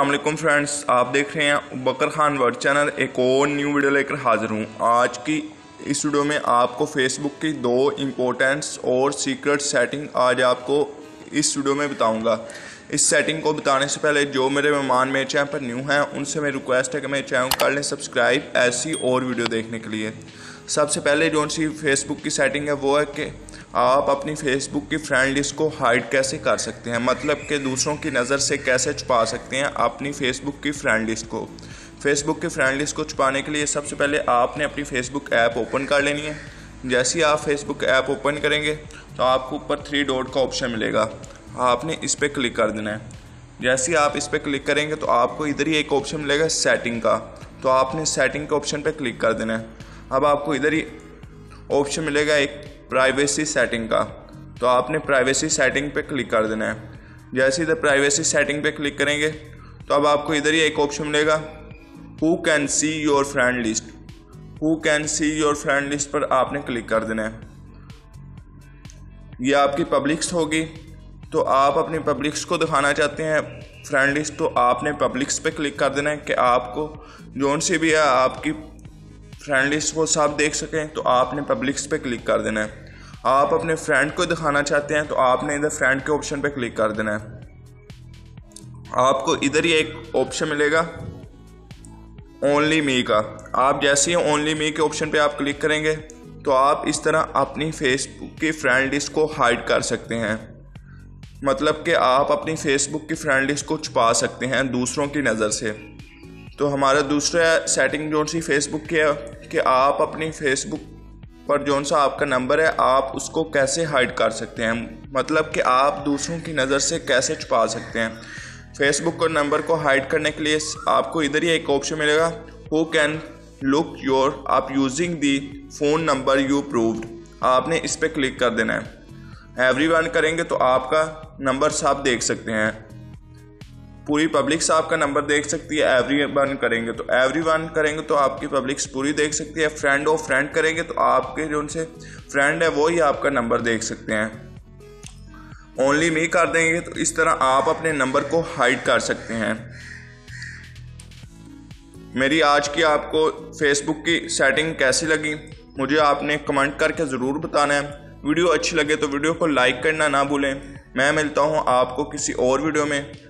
वालेकुम फ्रेंड्स, आप देख रहे हैं बकर खान वर्ड चैनल, एक और न्यू वीडियो लेकर हाज़िर हूँ। आज की इस वीडियो में आपको फेसबुक की दो इम्पोर्टेंट्स और सीक्रेट सेटिंग आज आपको इस वीडियो में बताऊँगा। इस सेटिंग को बताने से पहले जो मेरे मेहमान मेरे चैनल पर न्यू हैं, उनसे मेरी रिक्वेस्ट है कि मेरे चैनल कर लें सब्सक्राइब ऐसी और वीडियो देखने के लिए। सबसे पहले जो सी फेसबुक की सेटिंग है, वो है कि आप अपनी फेसबुक की फ्रेंड लिस्ट को हाइड कैसे कर सकते हैं? मतलब कि दूसरों की नज़र से कैसे छुपा सकते हैं अपनी फेसबुक की फ्रेंड लिस्ट को? फेसबुक की फ्रेंड लिस्ट को छुपाने के लिए सबसे पहले आपने अपनी फेसबुक ऐप ओपन कर लेनी है। जैसे ही आप फेसबुक ऐप ओपन करेंगे तो आपको ऊपर थ्री डॉट का ऑप्शन मिलेगा। आपने इस पर क्लिक कर देना है। जैसे ही आप इस पर क्लिक करेंगे तो आपको इधर ही एक ऑप्शन मिलेगा सेटिंग का। तो आपने सेटिंग के ऑप्शन पर क्लिक कर देना है। अब आपको इधर ही ऑप्शन मिलेगा एक प्राइवेसी सेटिंग का। तो आपने प्राइवेसी सेटिंग पे क्लिक कर देना है। जैसे इधर प्राइवेसी सेटिंग पे क्लिक करेंगे तो अब आपको इधर ही एक ऑप्शन मिलेगा। Who can see your friend list who can see your friend list पर आपने क्लिक कर देना है। ये आपकी पब्लिक्स होगी। तो आप अपनी पब्लिक्स को दिखाना चाहते हैं फ्रेंड लिस्ट तो आपने पब्लिक्स पे क्लिक कर देना है कि आपको जोन सी भी है, आपकी फ्रेंड लिस्ट को सब देख सकें तो आपने पब्लिक्स पे क्लिक कर देना है। आप अपने फ्रेंड को दिखाना चाहते हैं तो आपने इधर फ्रेंड के ऑप्शन पे क्लिक कर देना है। आपको इधर ही एक ऑप्शन मिलेगा ओनली मी का। आप जैसे ही ओनली मी के ऑप्शन पे आप क्लिक करेंगे तो आप इस तरह अपनी फेसबुक की फ्रेंड लिस्ट को हाइड कर सकते हैं। मतलब कि आप अपनी फेसबुक की फ्रेंड लिस्ट को छुपा सकते हैं दूसरों की नज़र से। तो हमारा दूसरा सेटिंग जो सी फेसबुक की है कि आप अपनी फेसबुक पर जो सा आपका नंबर है, आप उसको कैसे हाइड कर सकते हैं? मतलब कि आप दूसरों की नज़र से कैसे छुपा सकते हैं? फेसबुक को नंबर को हाइड करने के लिए आपको इधर ही एक ऑप्शन मिलेगा। हु कैन लुक योर आप using the phone number you proved आपने इस पर क्लिक कर देना है। एवरी करेंगे तो आपका नंबर आप देख सकते हैं। पूरी पब्लिक्स आपका नंबर देख सकती है एवरी वन करेंगे। तो एवरी वन करेंगे तो आपकी पब्लिक्स पूरी देख सकती है। फ्रेंड ऑफ़ फ्रेंड करेंगे तो आपके जो उनसे फ्रेंड है, वो ही आपका नंबर देख सकते हैं। ओनली मी कर देंगे तो इस तरह आप अपने नंबर को हाइड कर सकते हैं। मेरी आज की आपको फेसबुक की सेटिंग कैसी लगी? मुझे आपने कमेंट करके ज़रूर बताना है। वीडियो अच्छी लगे तो वीडियो को लाइक करना ना भूलें। मैं मिलता हूँ आपको किसी और वीडियो में।